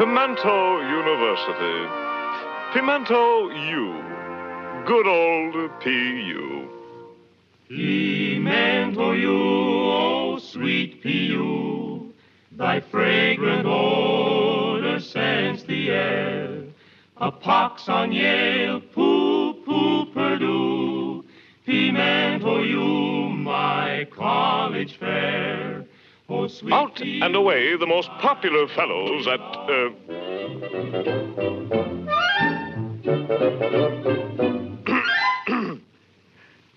Pimento University. Pimento U. Good old P.U. Pimento U, oh sweet P.U. Thy fragrant odor scents the air. A pox on Yale, poo poo Purdue. Pimento U, my college fair. Out P.U. and away, the most popular fellows at. Uh,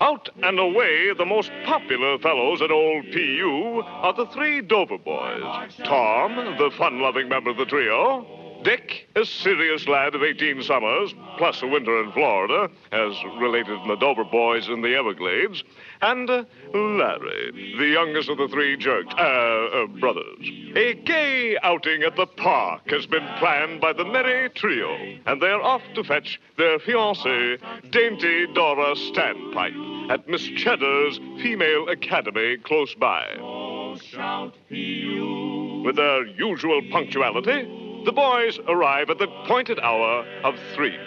Out and away, the most popular fellows at Old PU are the three Dover boys. Tom, the fun-loving member of the trio. Dick, a serious lad of 18 summers, plus a winter in Florida, as related in the Dover boys in the Everglades. And uh, Larry, the youngest of the three jerks, uh, uh, brothers. A gay outing at the park has been planned by the merry trio, and they're off to fetch their fiancée, dainty Dora Standpipe, at Miss Cheddar's Female Academy close by. Oh, shout With their usual punctuality, the boys arrive at the appointed hour of three.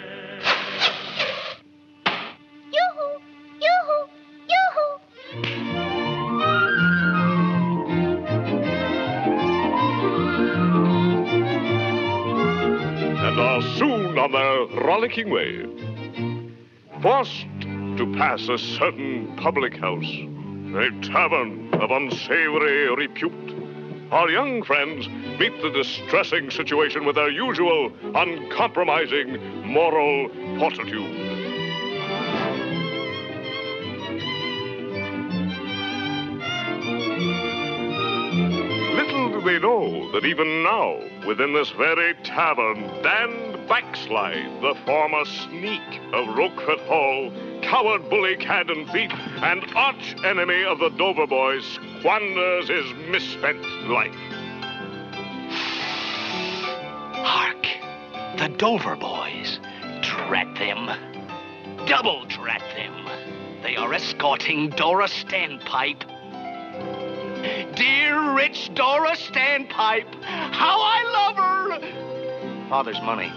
Yoo-hoo! Yoo-hoo! Yoo-hoo! and are soon on their rollicking way. Forced to pass a certain public house, a tavern of unsavory repute, our young friends meet the distressing situation with their usual uncompromising moral fortitude. Little do they know that even now, within this very tavern, Dan Backslide, the former sneak of Roquefort Hall, coward bully, cad and thief, and arch enemy of the Dover boys, squanders his misspent life. Hark! The Dover boys. Drat them. Double drat them. They are escorting Dora Standpipe. Dear rich Dora Standpipe, how I love her! Father's money.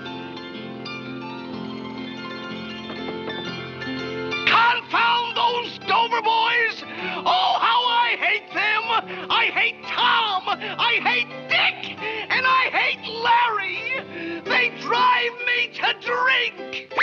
Confound those Dover boys! Oh, I hate Tom! I hate Dick! And I hate Larry! They drive me to drink!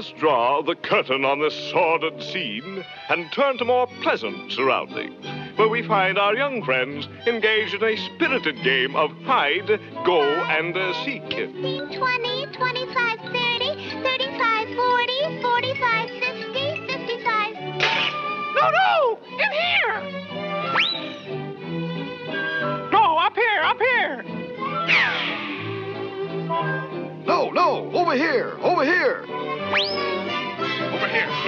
Us draw the curtain on this sordid scene and turn to more pleasant surroundings, where we find our young friends engaged in a spirited game of hide, go, and uh, seek. 15, 20, 25, 30, 35, 40, 45, 50, 55. No, no! In here! No, up here, up here! No, no, over here, over here.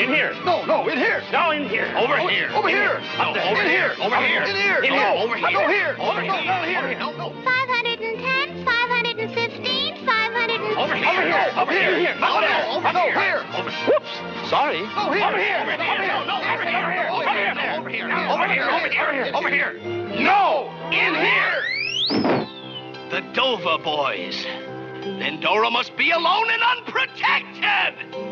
Over here, in here. No, no, in here. No, in here. Over here. Over here. No, In over here. Over here. In here. In No, here. Over here. here. Over No, here. here. Over here. No, no. 510, 515, 500. Over here. Over here. Over here. No, no, over here. Over Whoops. Sorry. No, here. Over here. Over Over here. here. No, over here. Over Over here. here. Over here. Over here. Over here. Over here. No, in here. The Dover boys. Then Dora must be alone and unprotected.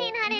1500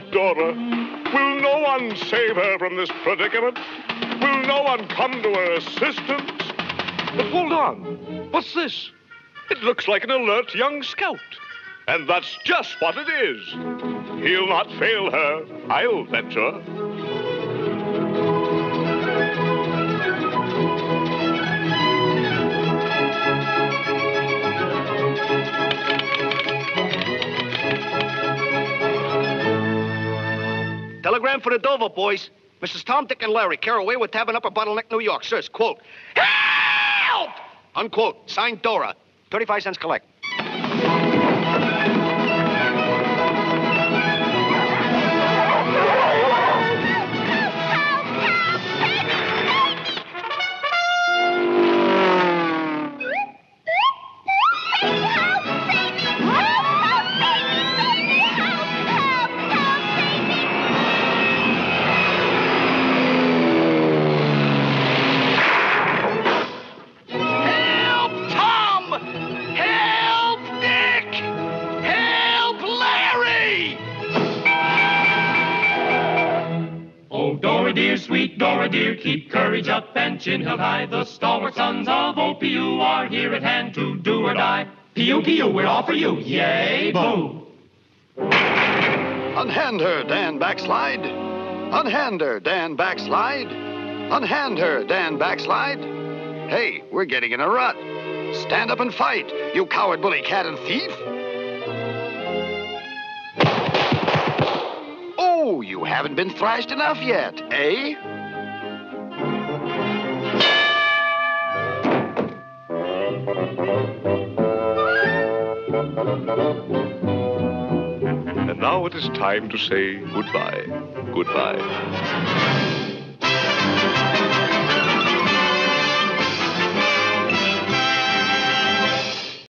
her? Will no one save her from this predicament? Will no one come to her assistance? But hold on. What's this? It looks like an alert young scout. And that's just what it is. He'll not fail her, I'll venture. Telegram for the Dover boys. Mrs. Tom, Dick, and Larry, Caraway with Tavern Upper Bottleneck, New York. Sirs, quote, Help! Unquote. Signed Dora. 35 cents collect. Dora dear, keep courage up and chin held high. The stalwart sons of OPU are here at hand to do or die. P.U. P.U. We're all for you. Yay, boo! Unhand her, Dan Backslide. Unhand her, Dan Backslide. Unhand her, Dan Backslide. Hey, we're getting in a rut. Stand up and fight, you coward, bully, cat, and thief. Oh, you haven't been thrashed enough yet, eh? And now it is time to say goodbye. Goodbye.